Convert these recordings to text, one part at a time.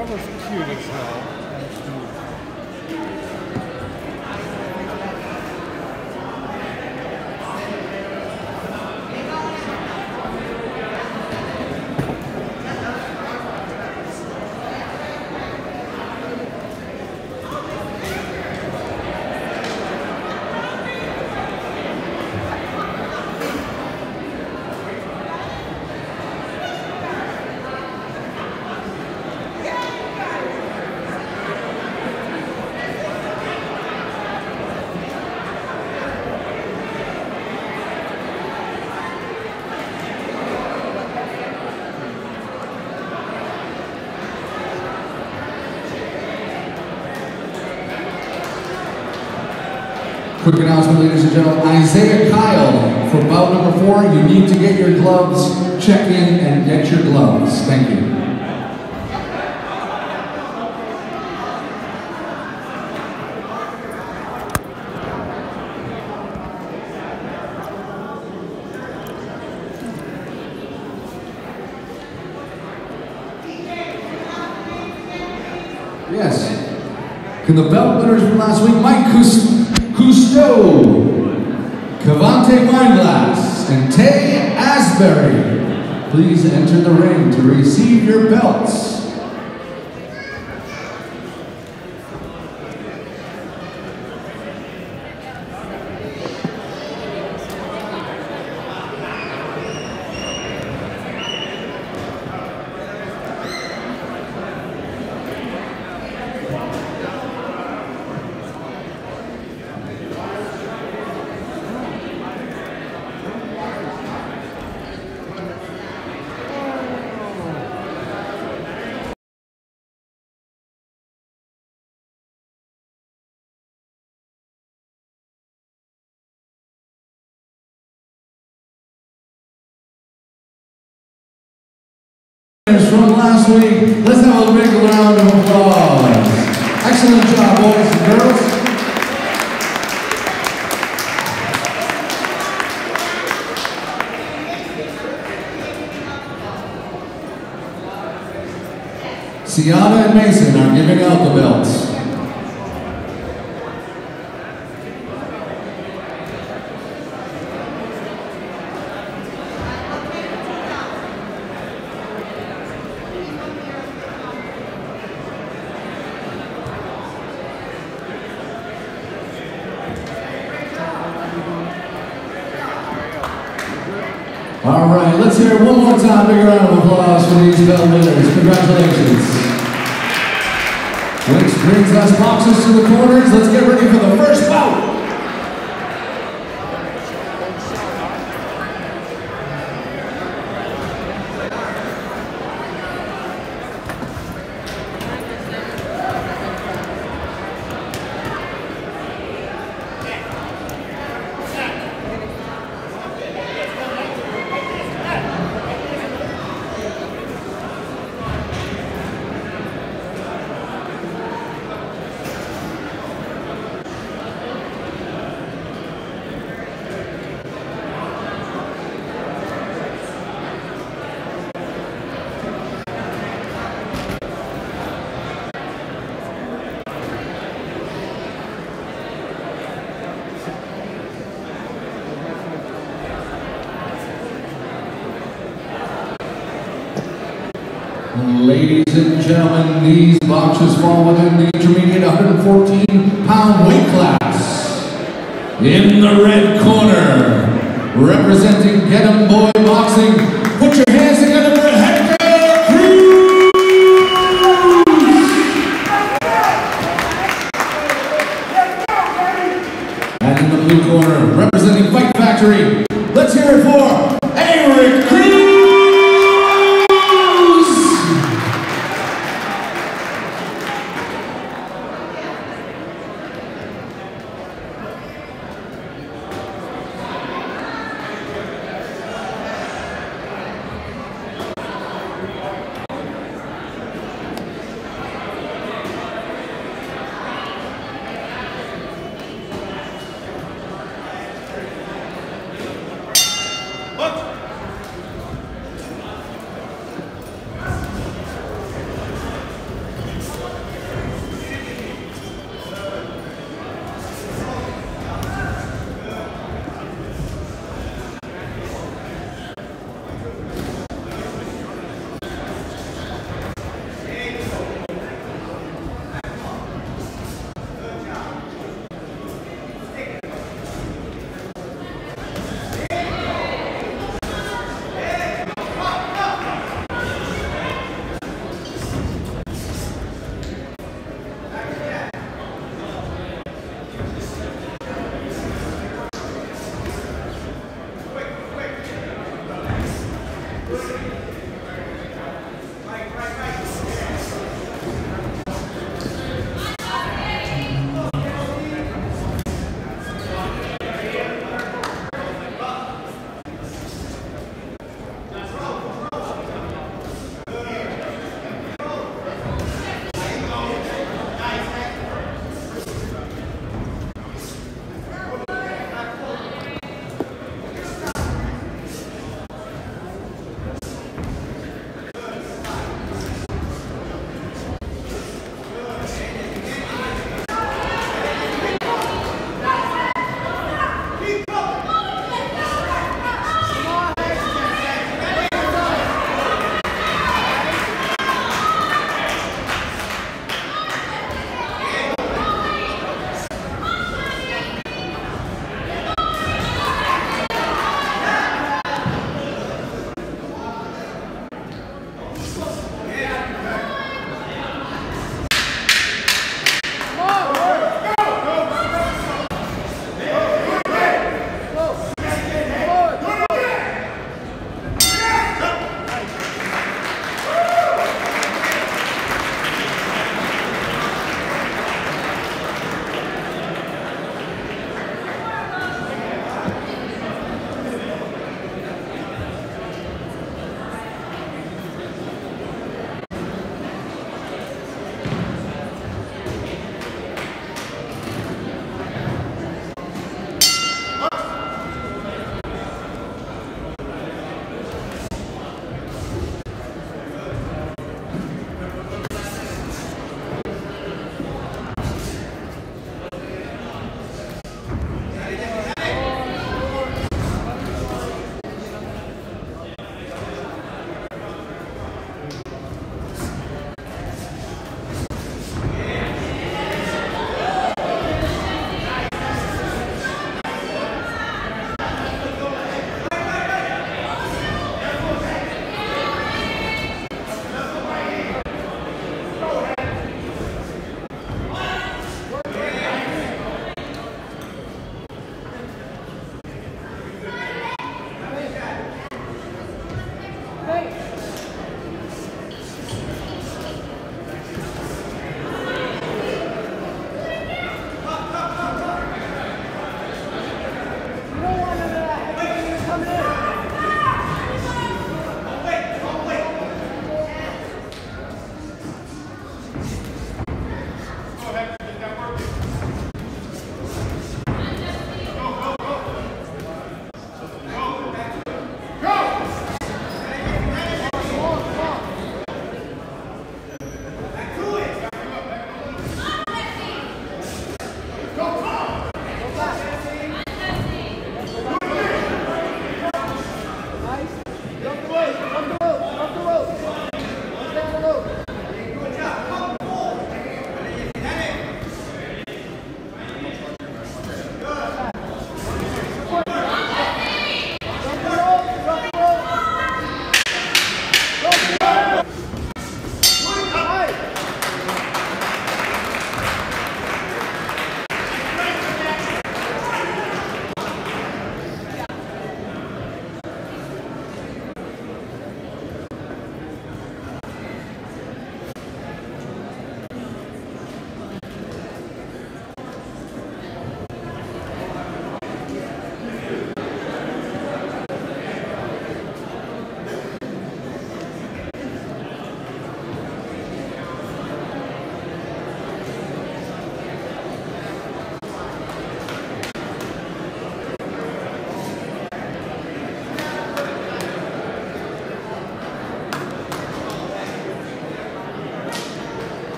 That was cute as hell. and smooth. Quick announcement, ladies and gentlemen. Isaiah Kyle for bout number four. You need to get your gloves. Check in and get your gloves. Thank you. Yes. Can the belt winners from last week, Mike Cus- Cousteau, Cavante Wineglass, and Tay Asbury, please enter the ring to receive your belts. Winners from last week, let's have a big round of applause. Excellent job, boys and girls. Sienna and Mason are giving out the belts. All right, let's hear it one more time. Big round of applause for these belt winners. Congratulations. Which brings us boxes to the corners. Let's get ready for the first bout. Ladies and these boxes fall within the intermediate 114 pound weight class. In the red corner, representing Get 'em Boy Boxing, put your hands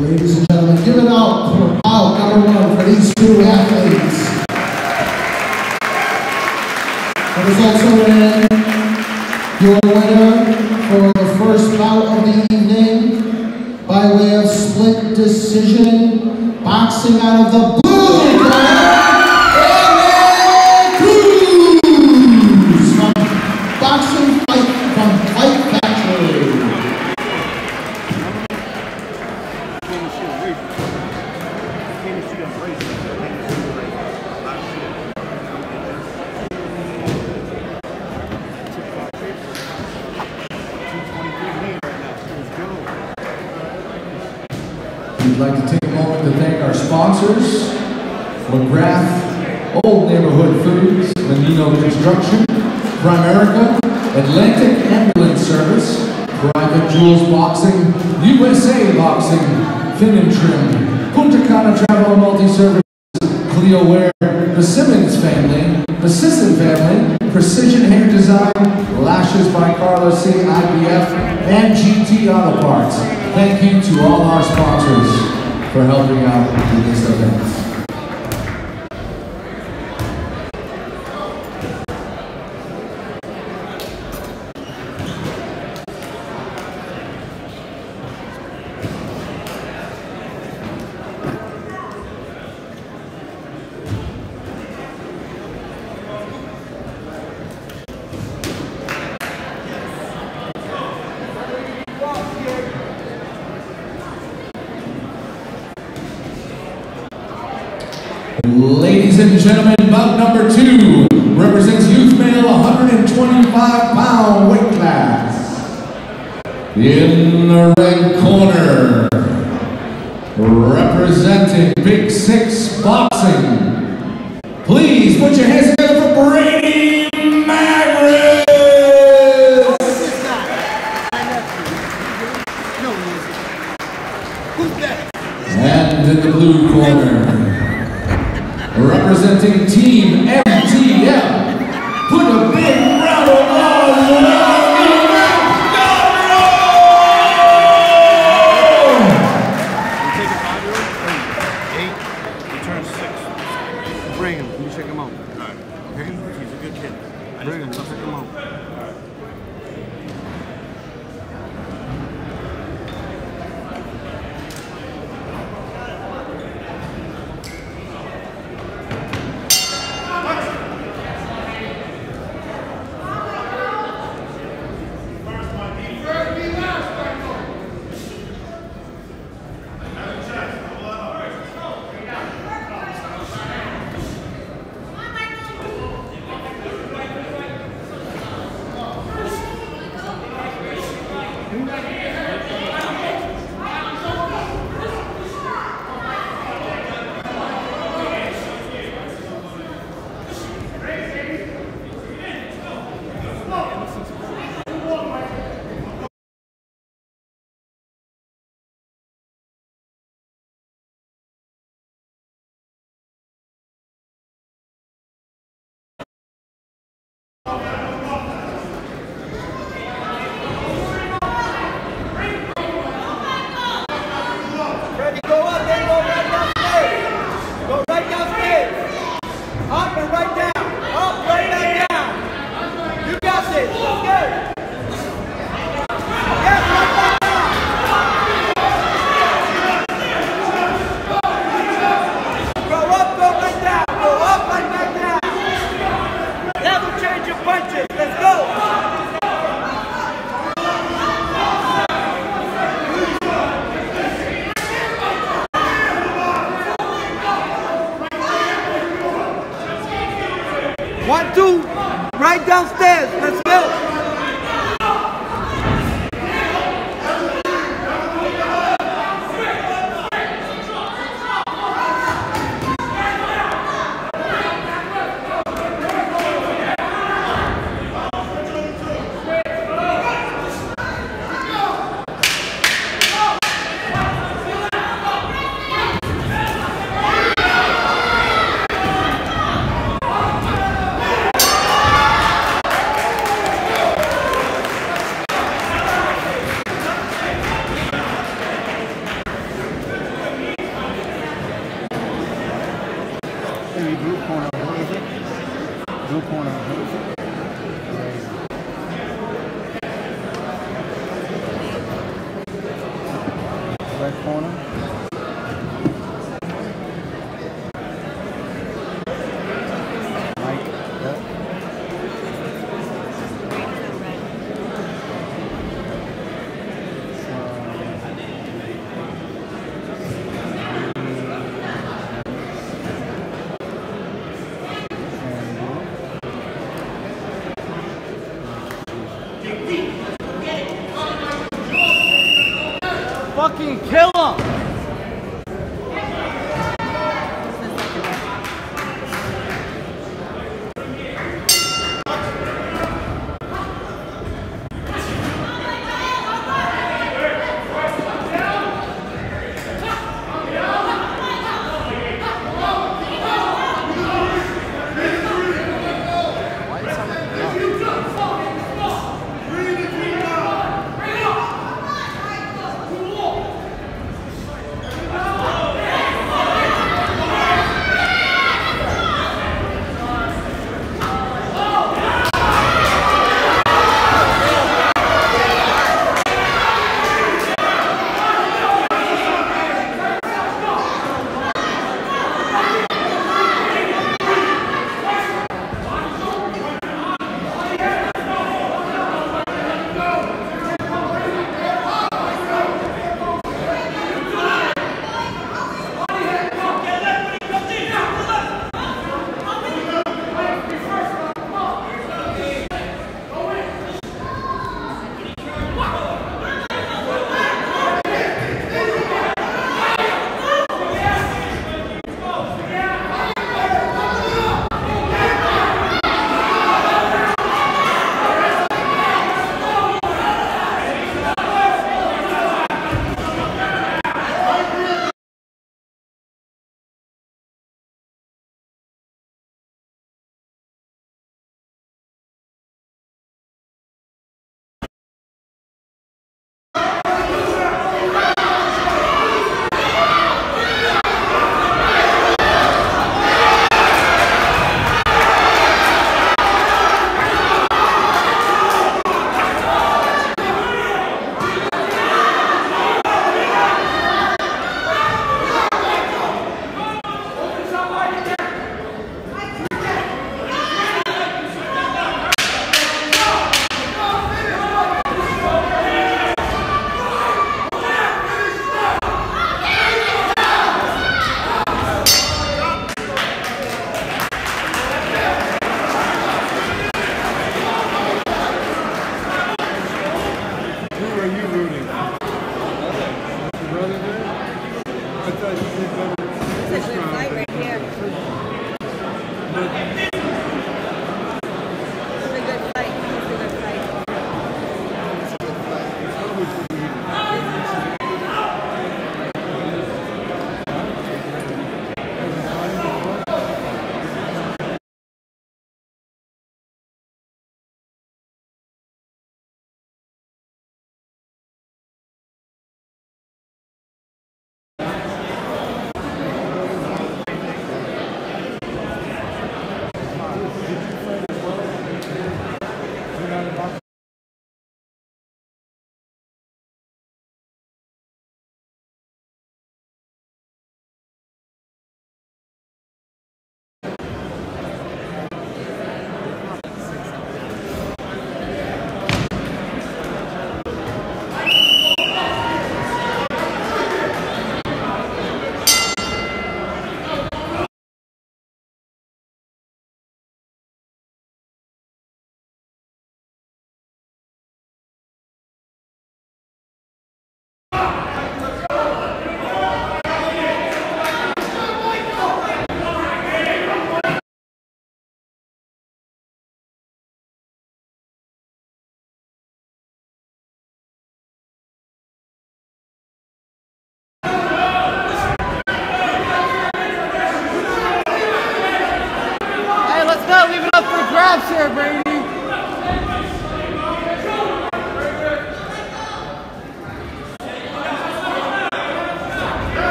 Ladies and gentlemen, give it up for bout number one for these two athletes. It is also in your winner for the first bout of the evening by way of split decision, boxing out of the We'd like to take a moment to thank our sponsors, McGrath, Old Neighborhood Foods, Menino Construction, Primerica, Atlantic Ambulance Service, Private Jewels Boxing, USA Boxing, Fin and Trim, Punta Cana Travel Multi-Service, Cleo Ware, the Simmons family, the Sisson family, Precision Hair Design, Lashes by Carlos C. IBF, and GT Auto Parts. Thank you to all our sponsors for helping out with this event.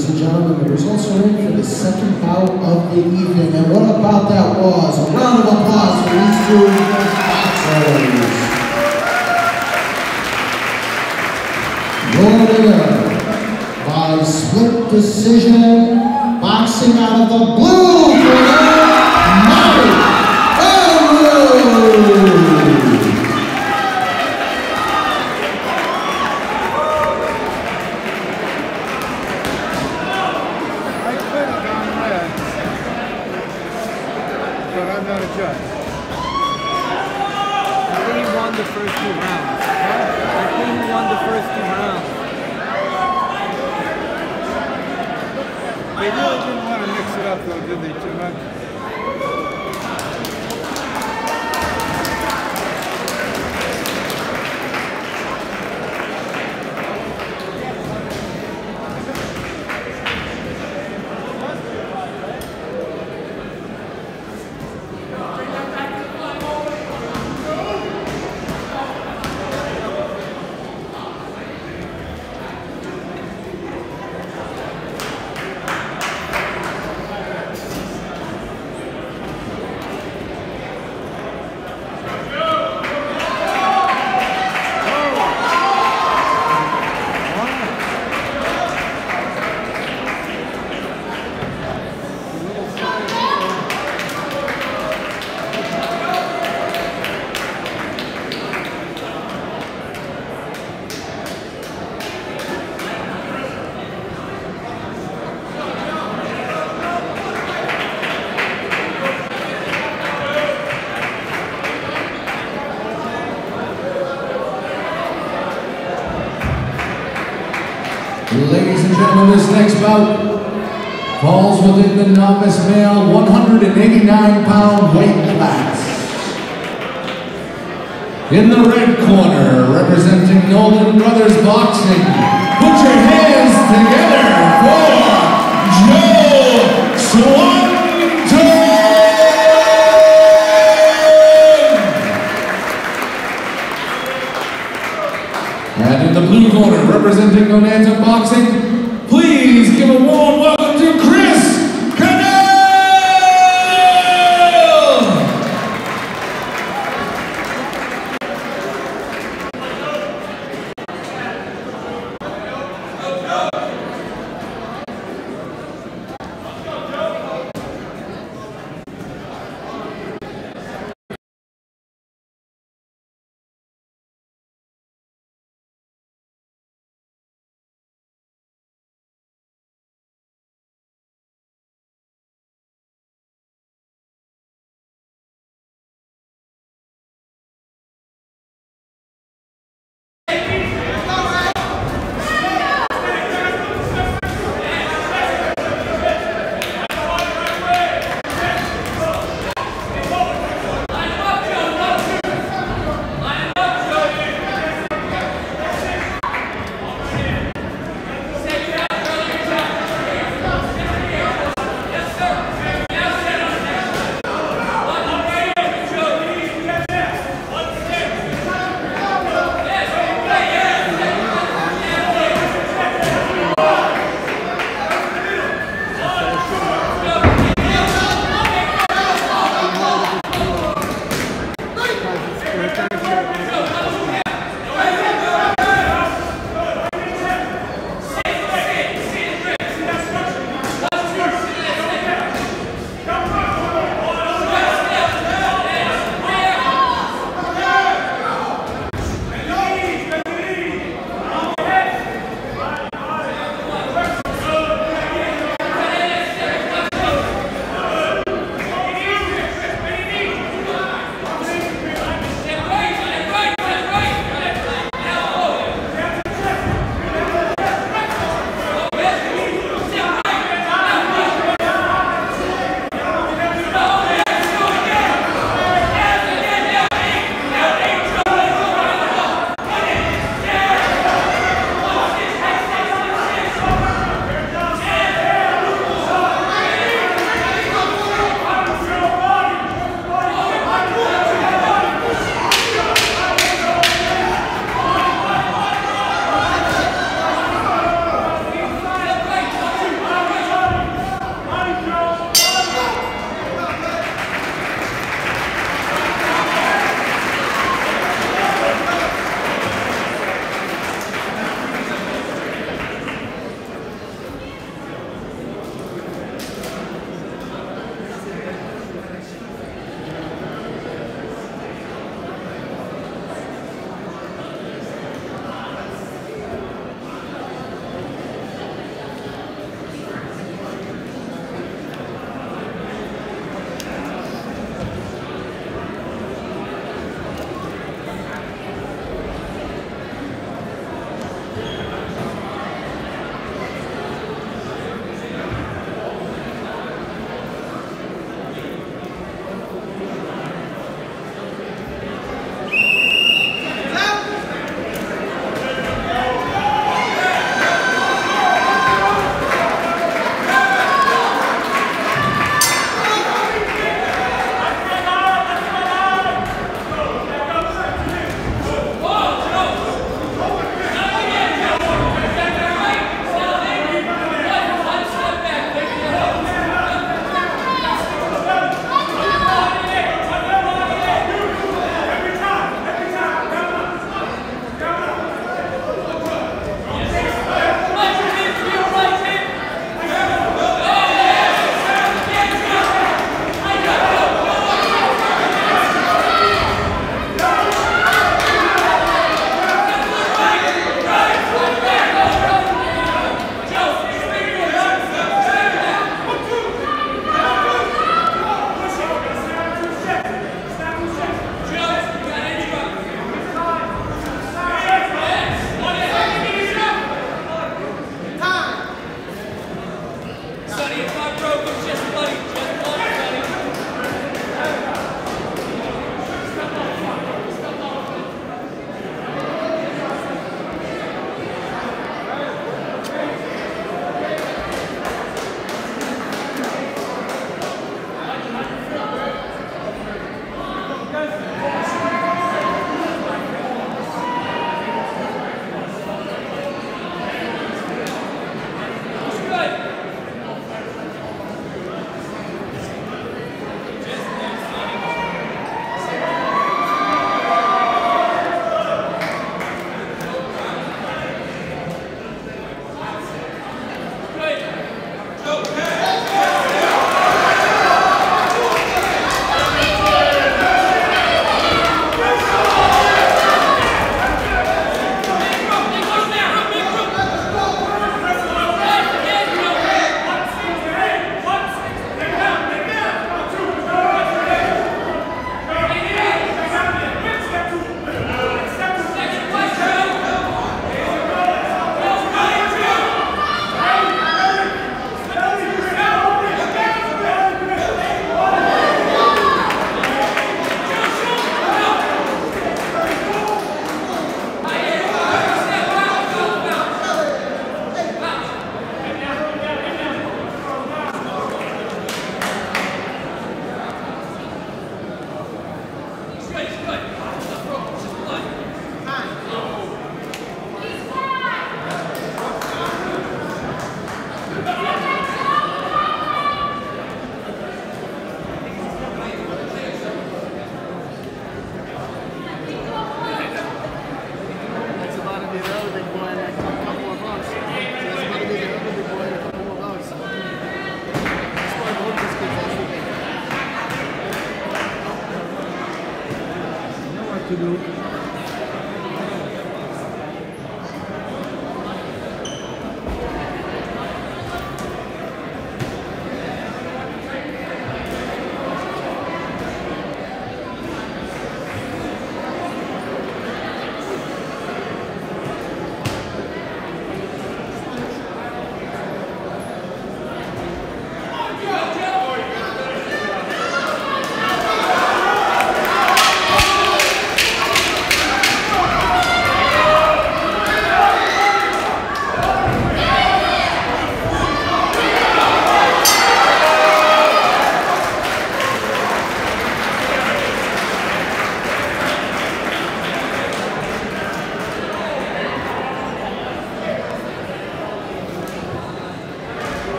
ladies and gentlemen, the results are in for the second bout of the evening. And what about that was? A round of applause for these two. unanimous male 189 pound weight class. In the red corner, representing Golden Brothers Boxing,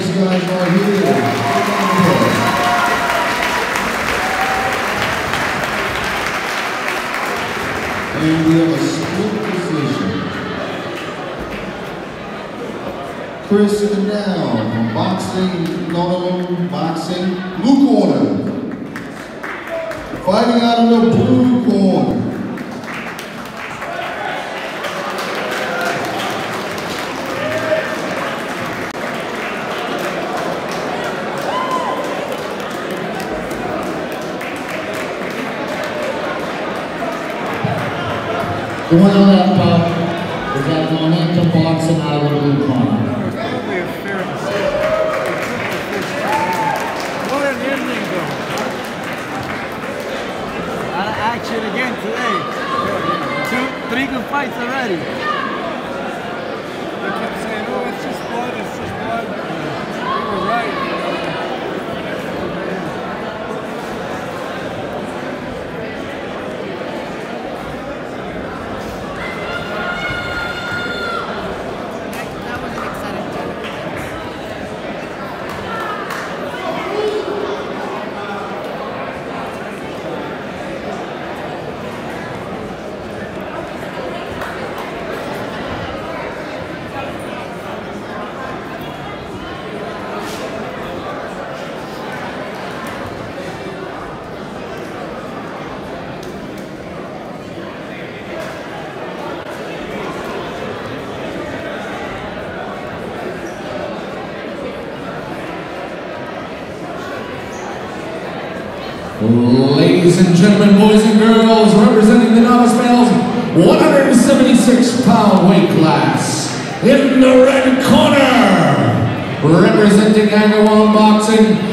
these guys right here. 그 응원 gentlemen, boys and girls, representing the novice males, 176 pound weight class. In the red corner, representing Agawam Boxing,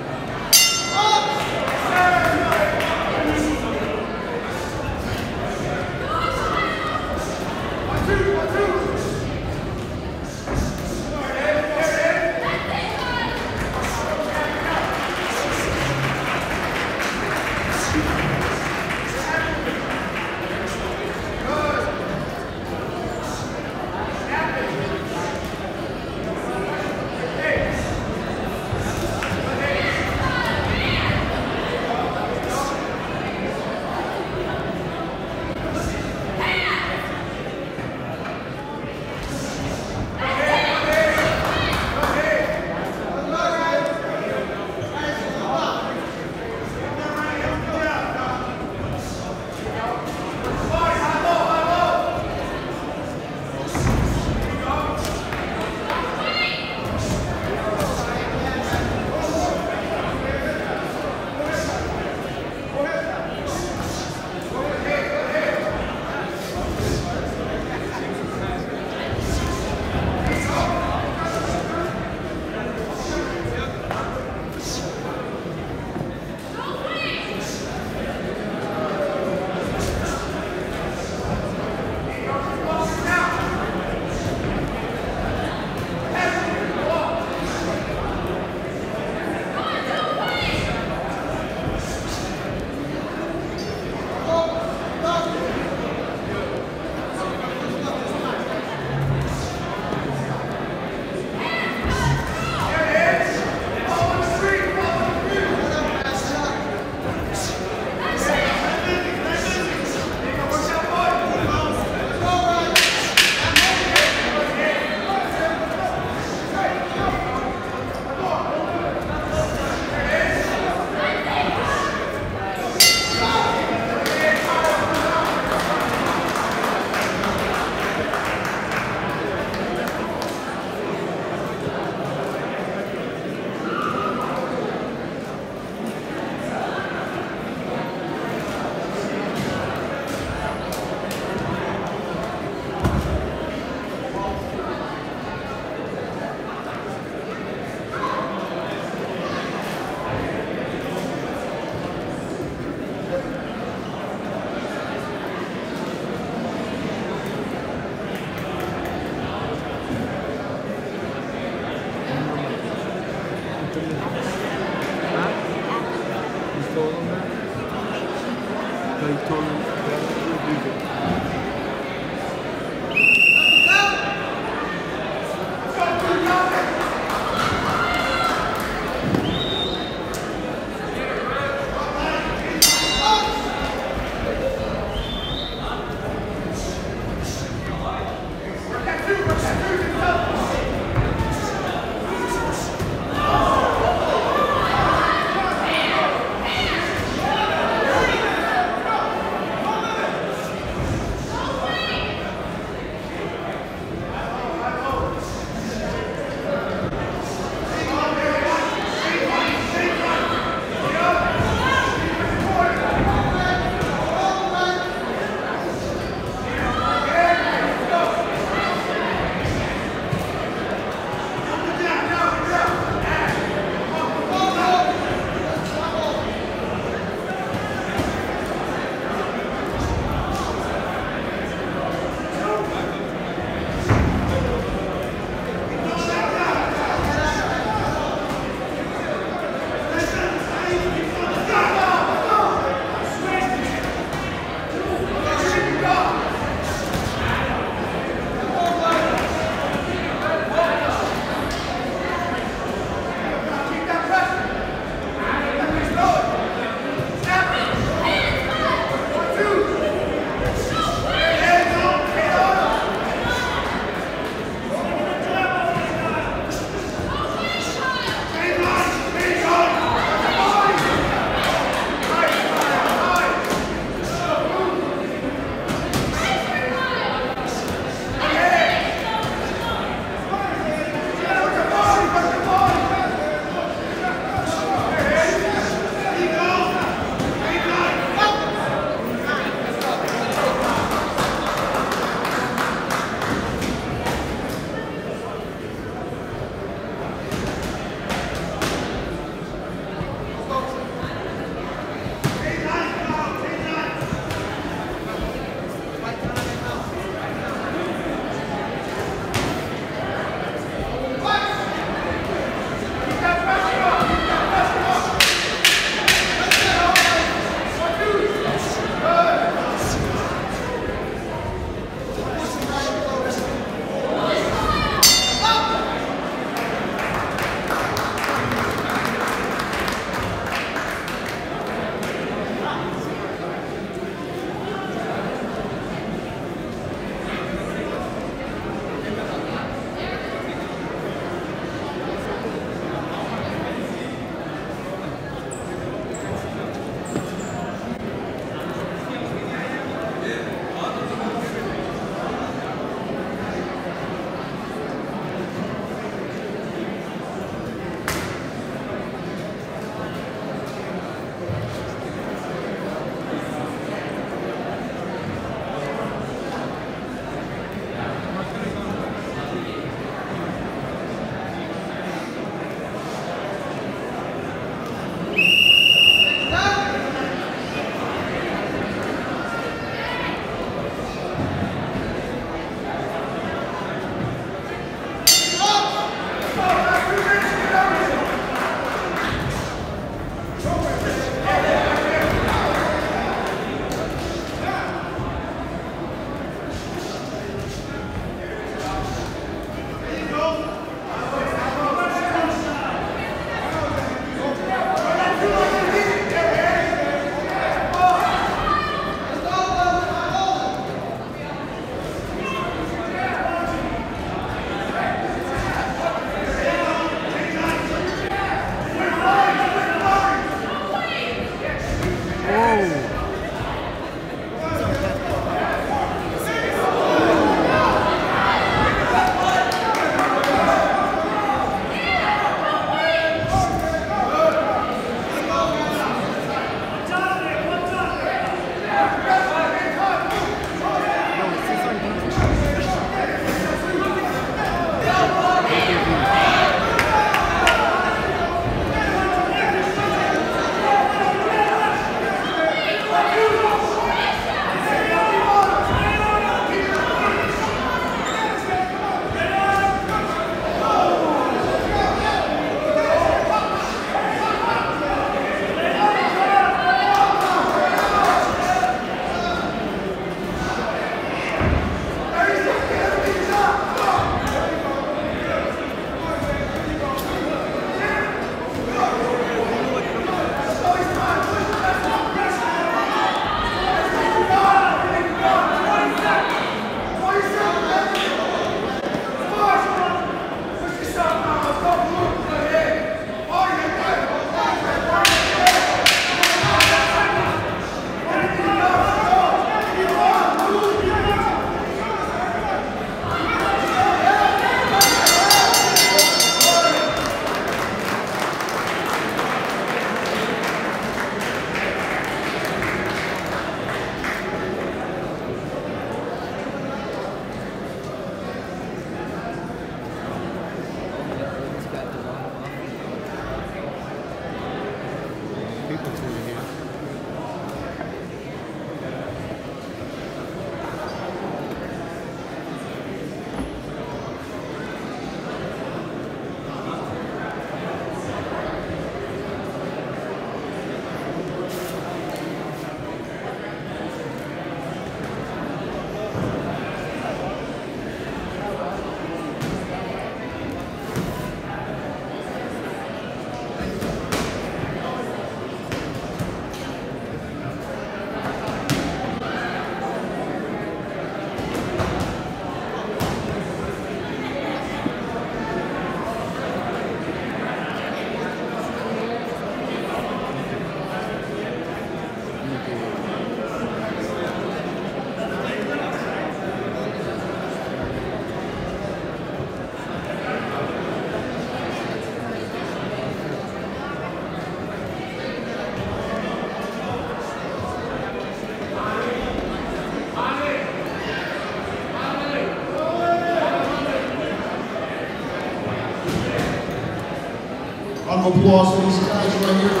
Round of applause for these guys right here.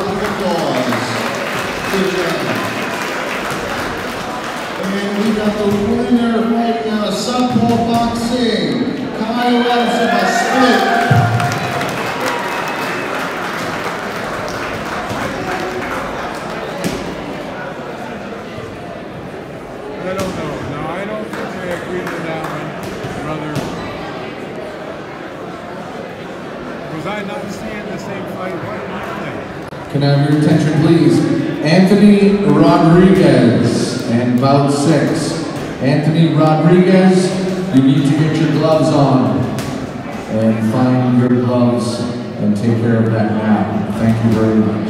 Anthony Rodriguez, you need to get your gloves on and find your gloves and take care of that now. Thank you very much.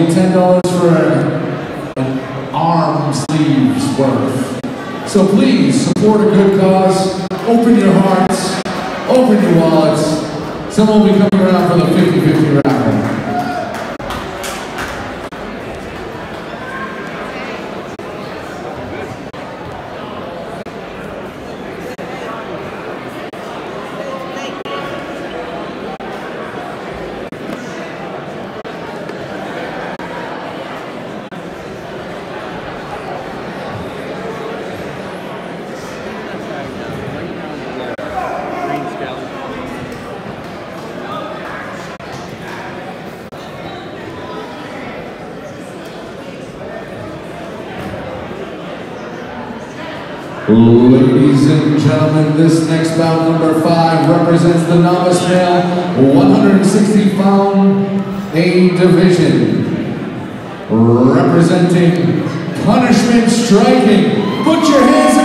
Only ten dollars for an arm sleeves worth. So please support a good cause. Open your hearts. Open your wallets. Someone will be coming around for the 50-50 raffle. Green scale. Ladies and gentlemen, this next bout, number five, represents the novice male 160 pound A division. Representing Punishment Striking. Put your hands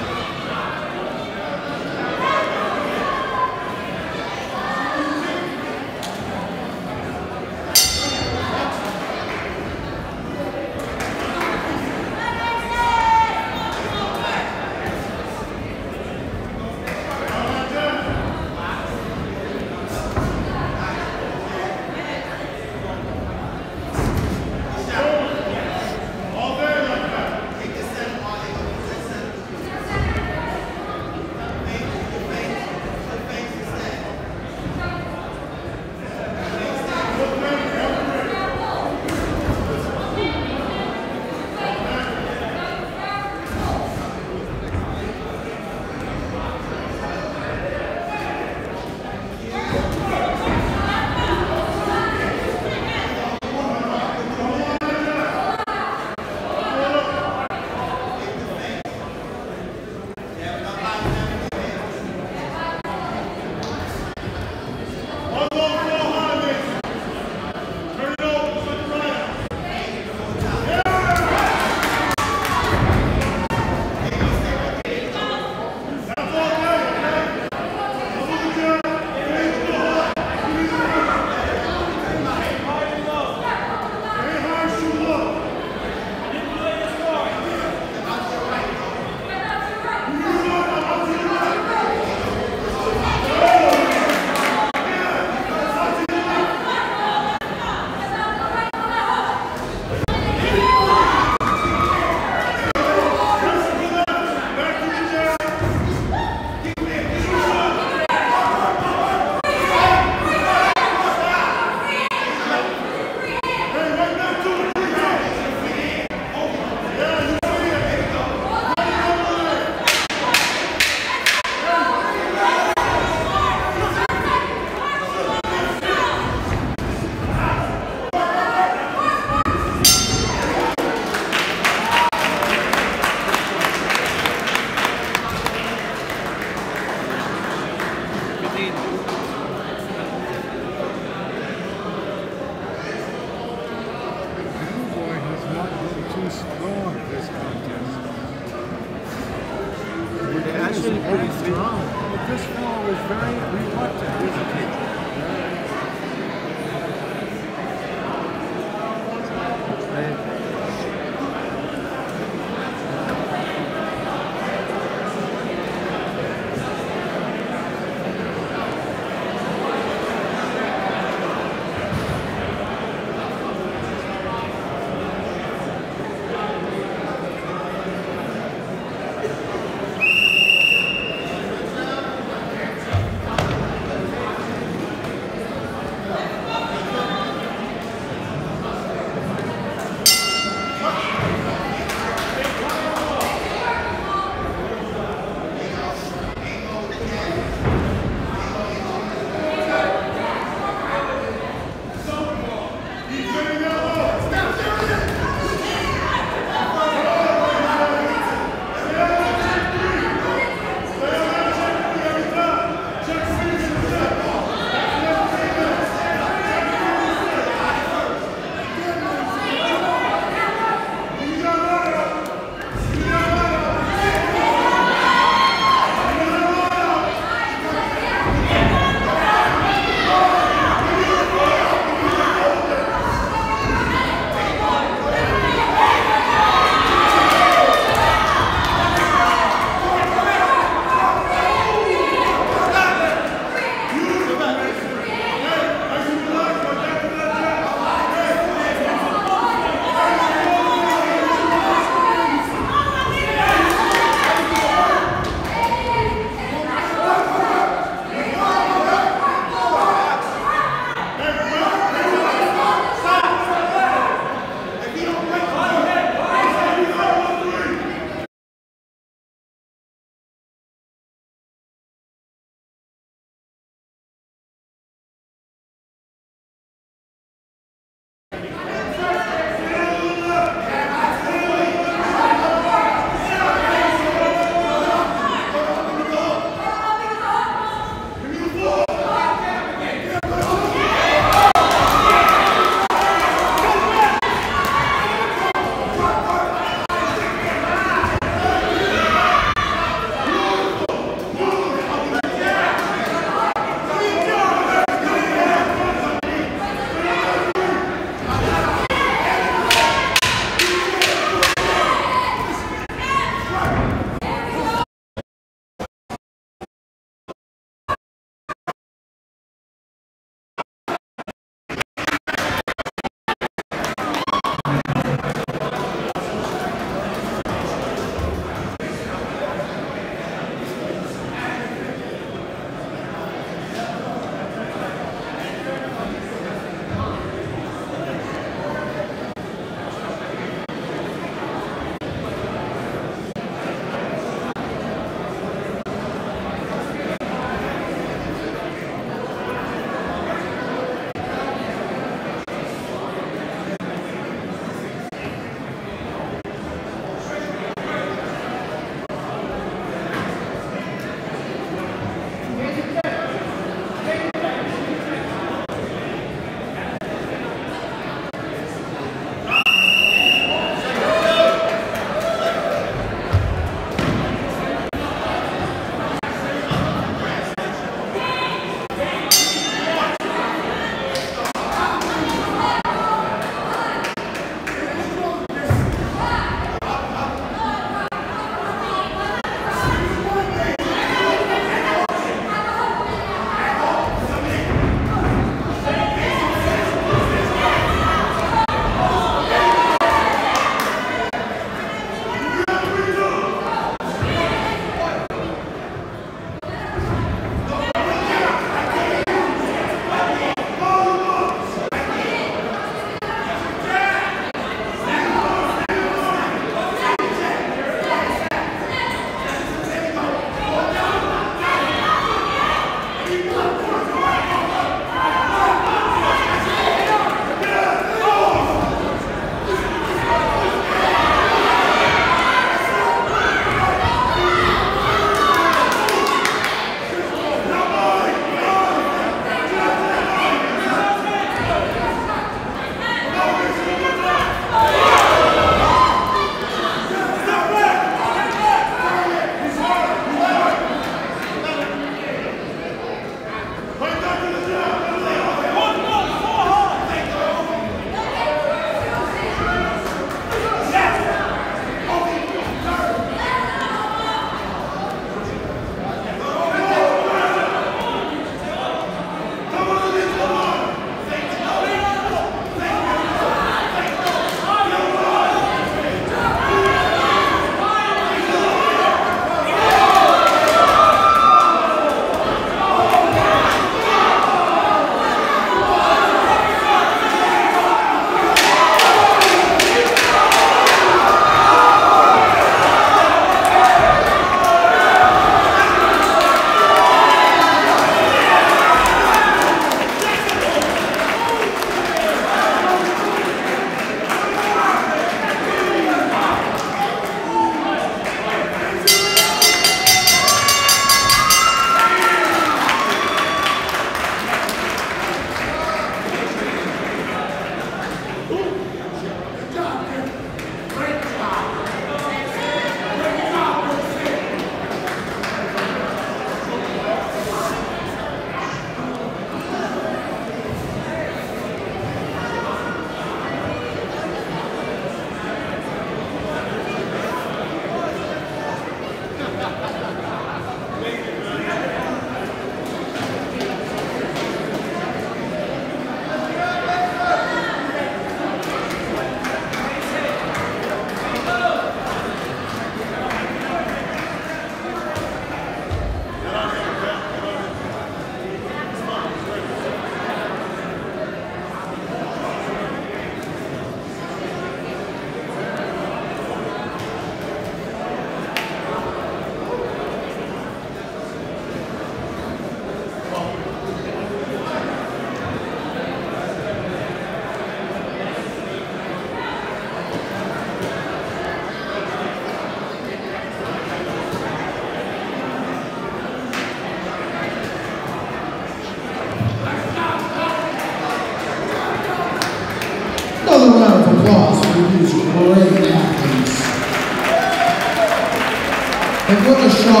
so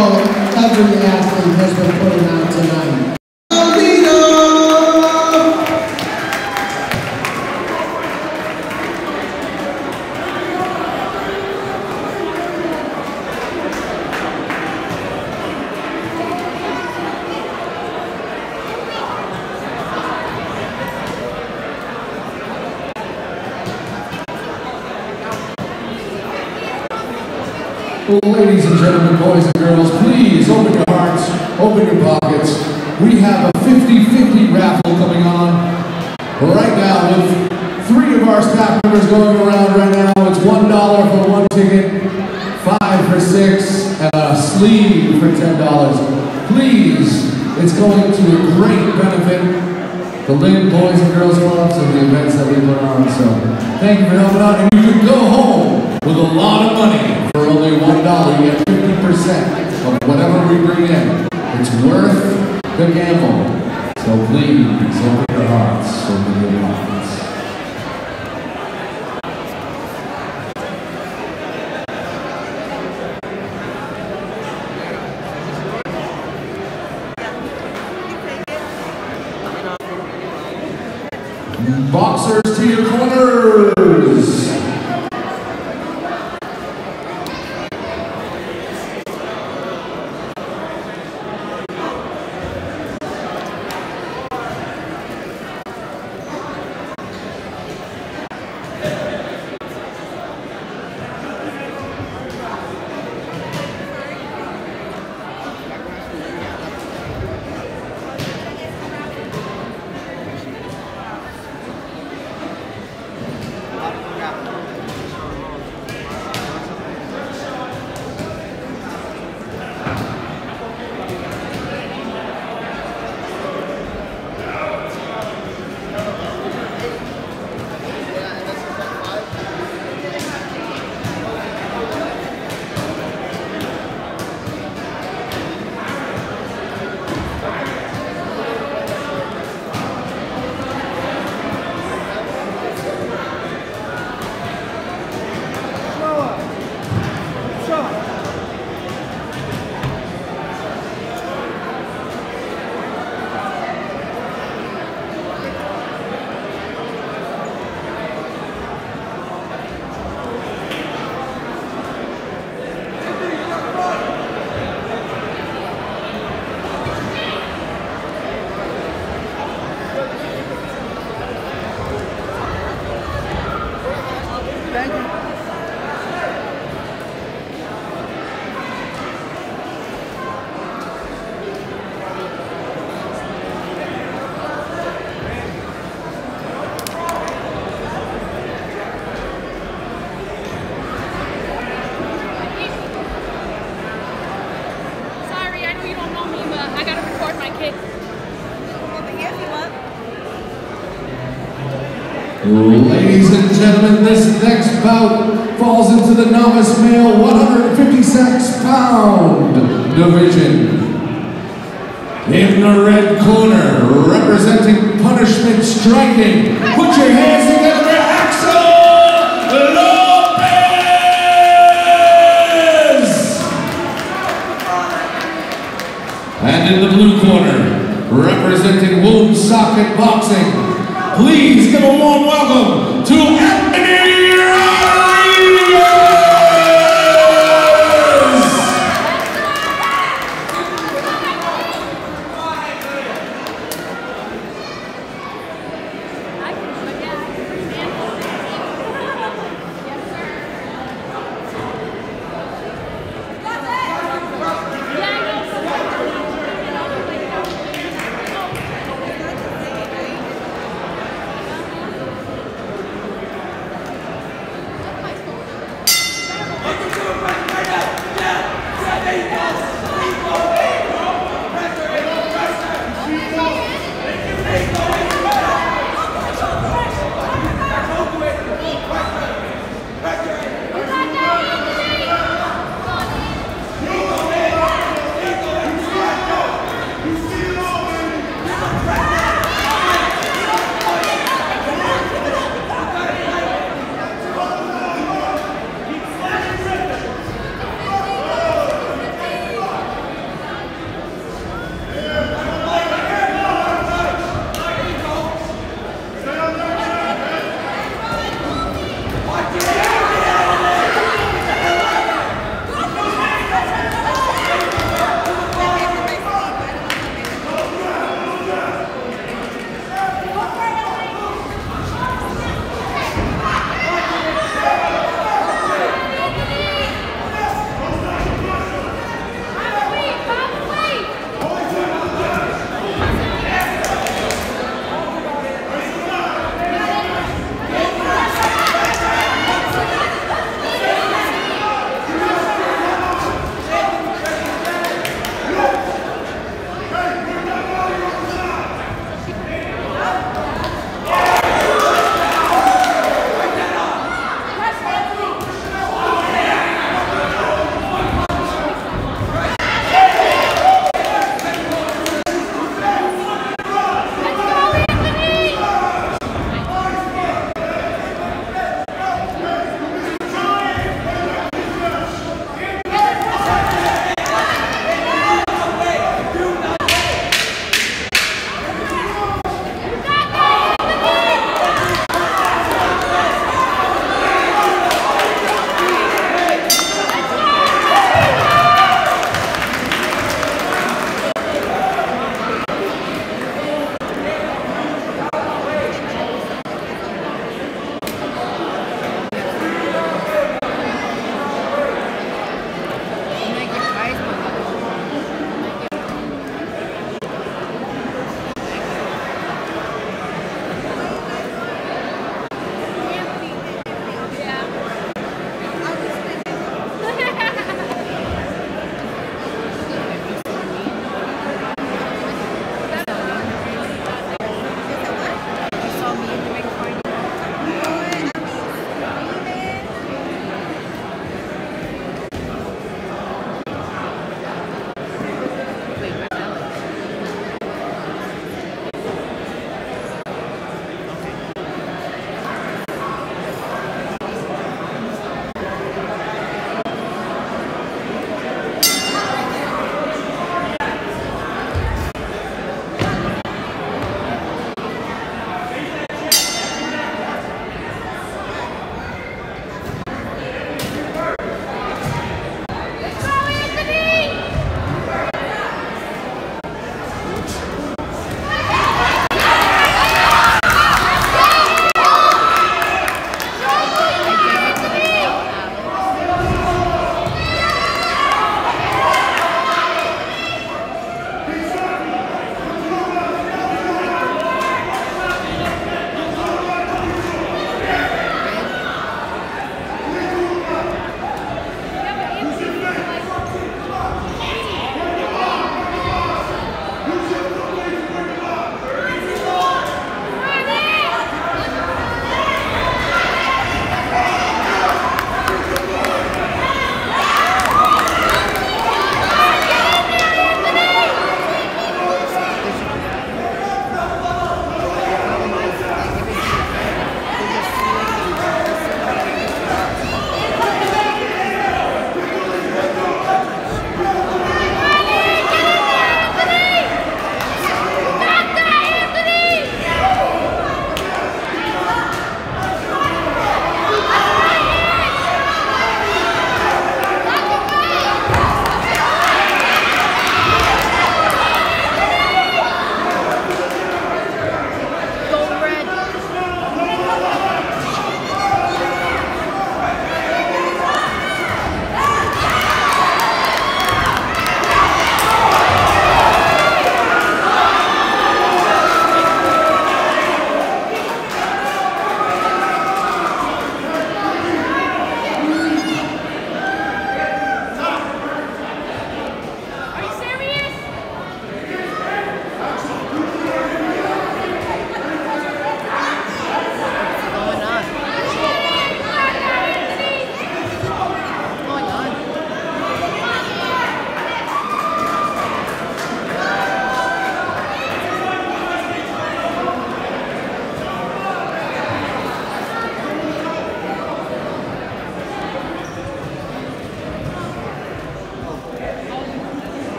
every athlete has been putting on Madhura gentlemen, this next bout falls into the novice male 156 pound division. In the red corner, representing punishment striking, put your hands together Axel Lopez! And in the blue corner, representing Woonsocket boxing, please give a warm welcome to Axel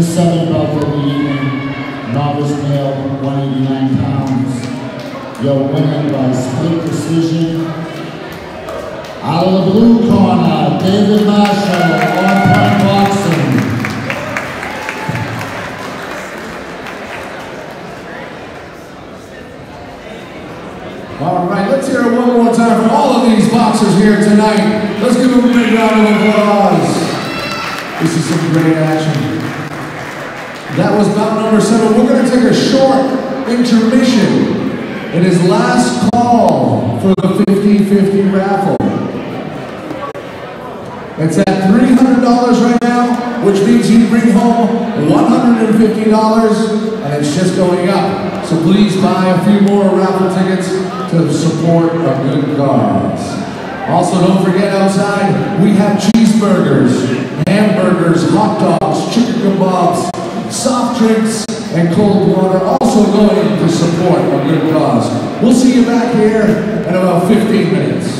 the seventh bout of the evening, novice male, 189 pounds. Your winner by split decision. Out of the blue corner, David Marshall, on point boxing. All right, let's hear it one more time for all of these boxers here tonight. Let's give them a big round of applause. This is some great action. That was bout number seven. We're going to take a short intermission. It is last call for the 50-50 raffle. It's at $300 right now, which means you bring home $150, and it's just going up. So please buy a few more raffle tickets to support a good cause. Also, don't forget outside, we have cheeseburgers, hamburgers, hot dogs, chicken kebabs, soft drinks, and cold water also going to support a good cause. We'll see you back here in about 15 minutes.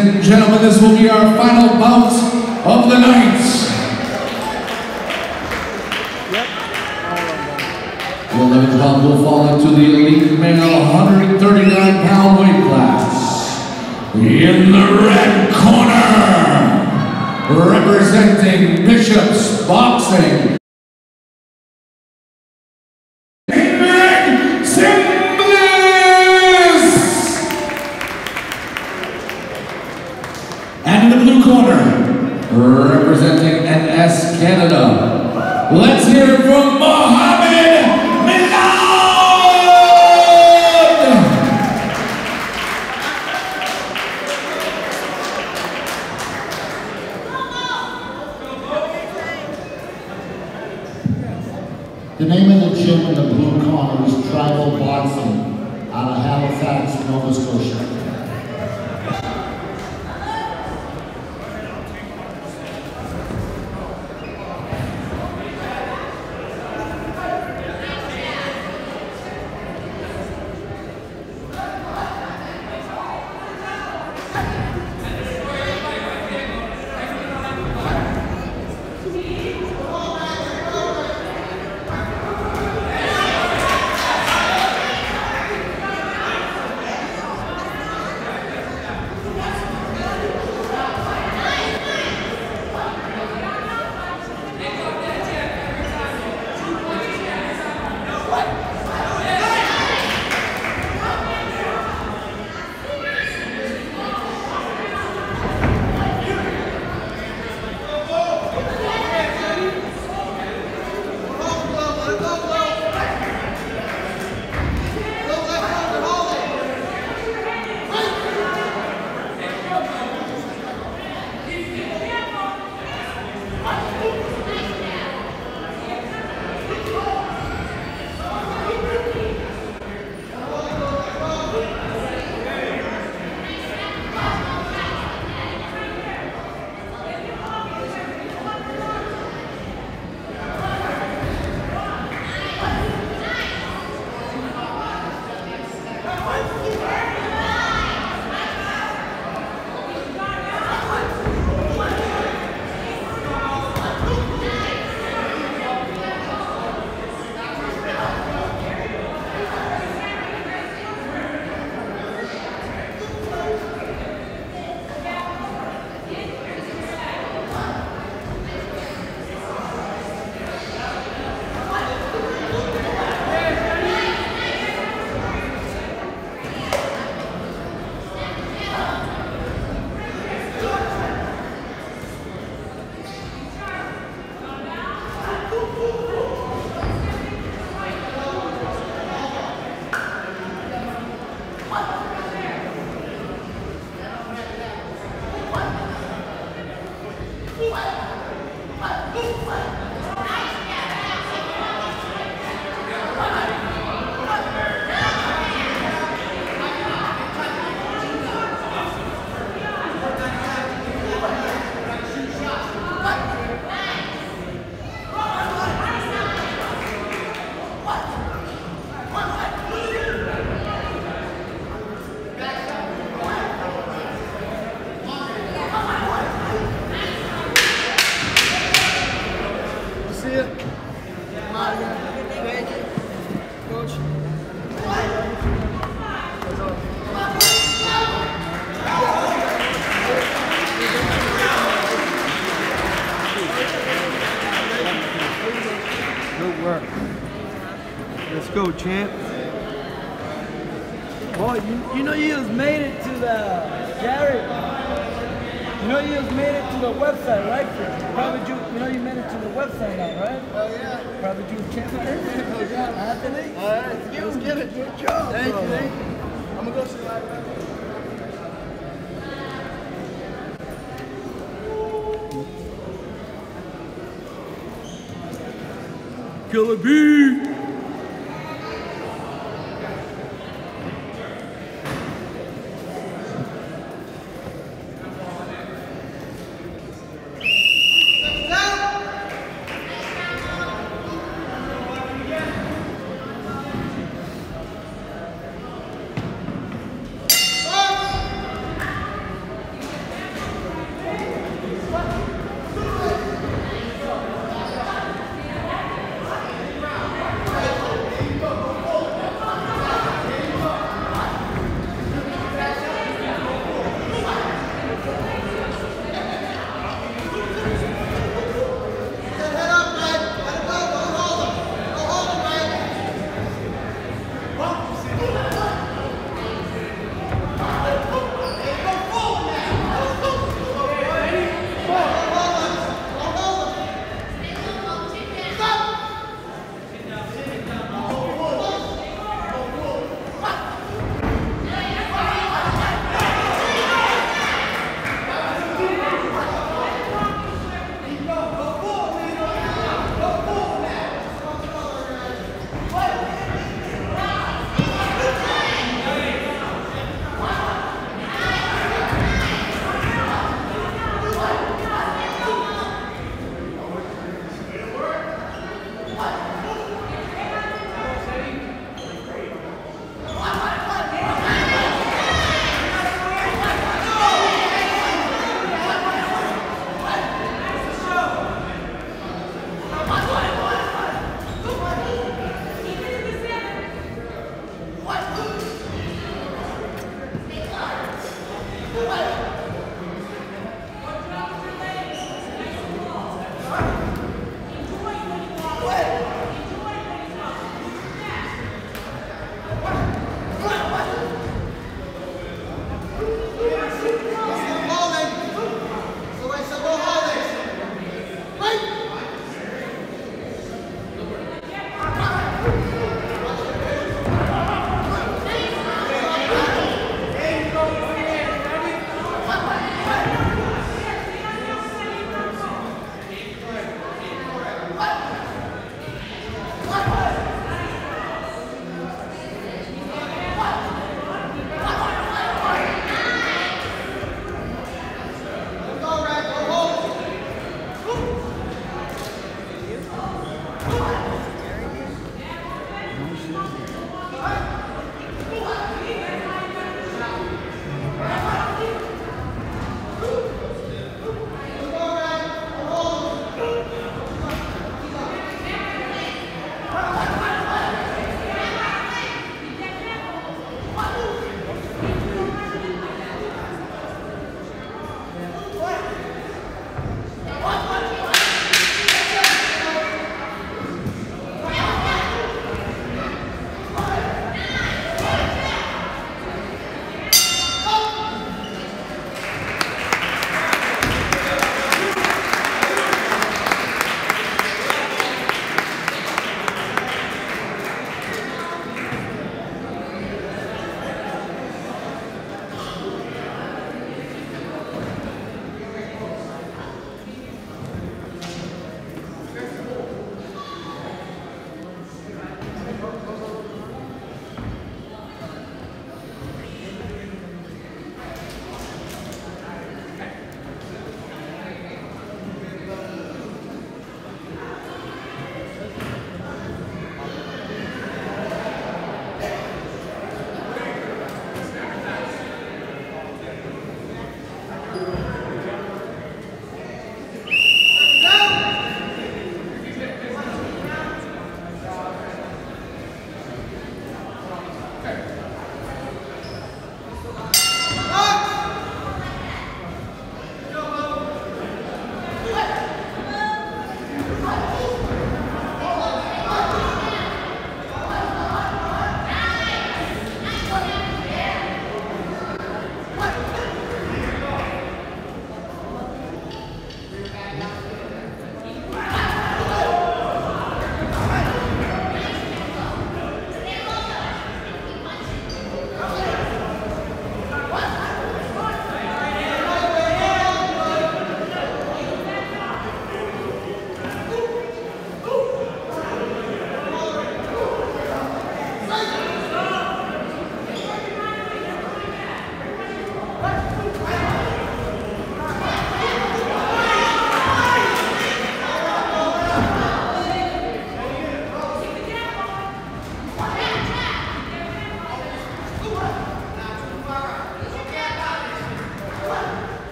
and gentlemen, this will be our final bout of the night. The 11th bout will fall into the elite male 139 pound weight class. In the red corner, representing Bishop's Boxing,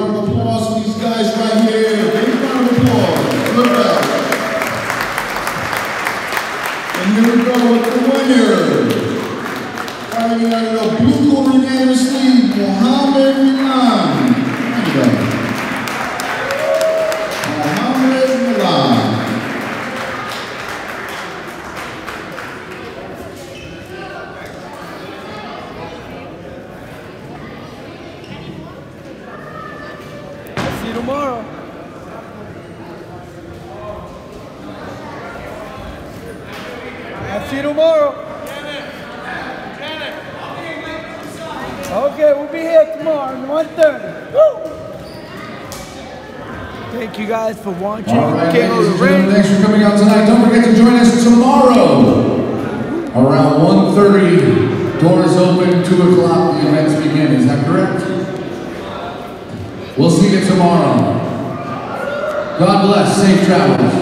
round of applause for these guys right here. Big round of applause. Look at And here we go with the winner. Fighting out of the blue corner unanimously, Mohammed Milan. Look at that. Mohammed Milan. See you tomorrow. I'll see you tomorrow. Okay, we'll be here tomorrow at 1.30. Woo! Thank you guys for watching. All right, King ladies and gentlemen, thanks for coming out tonight. Don't forget to join us tomorrow around 1.30. Doors open, 2 o'clock, the events begin. Is that correct? We'll see you tomorrow. God bless. Safe travels.